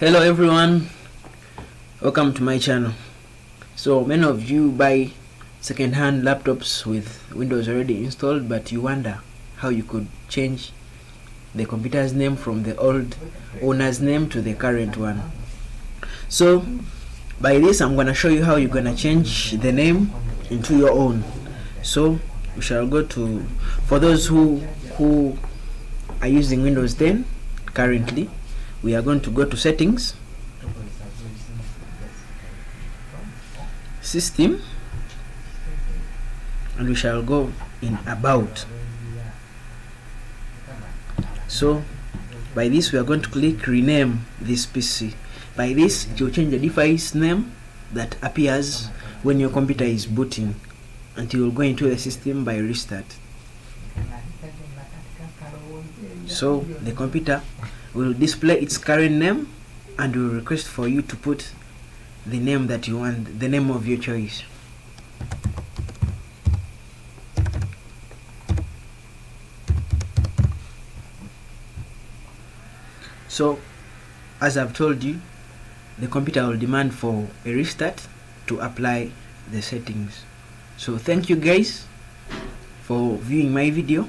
hello everyone. Welcome to my channel. So many of you buy second-hand laptops with windows already installed but you wonder how you could change the computer's name from the old owner's name to the current one. So by this i'm gonna show you how you're gonna change the name into your own. So we shall go to for those who who are using windows 10 currently we are going to go to settings. System. And we shall go in about. So by this we are going to click rename this PC by this it will change the device name that appears when your computer is booting until you will go into the system by restart. So the computer will display its current name and will request for you to put the name that you want the name of your choice. So as I've told you the computer will demand for a restart to apply the settings. So thank you guys for viewing my video